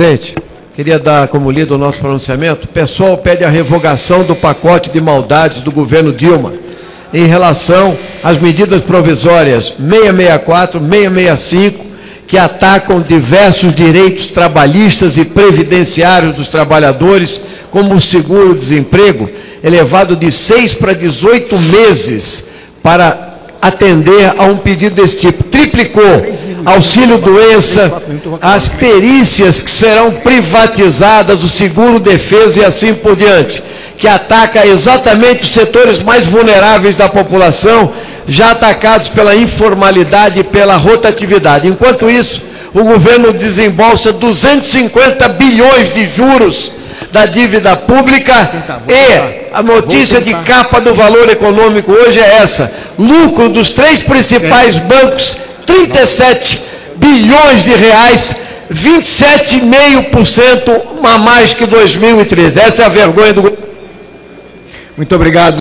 Presidente, queria dar como lido o nosso pronunciamento. O pessoal pede a revogação do pacote de maldades do governo Dilma em relação às medidas provisórias 664, 665, que atacam diversos direitos trabalhistas e previdenciários dos trabalhadores, como o seguro-desemprego, elevado de 6 para 18 meses para atender a um pedido desse tipo. Triplicou auxílio-doença, as perícias que serão privatizadas, o seguro-defesa e assim por diante, que ataca exatamente os setores mais vulneráveis da população, já atacados pela informalidade e pela rotatividade. Enquanto isso, o governo desembolsa 250 bilhões de juros da dívida pública e a notícia de capa do valor econômico hoje é essa. Lucro dos três principais bancos, 37 bilhões de reais, 27,5% a mais que 2013. Essa é a vergonha do Muito obrigado.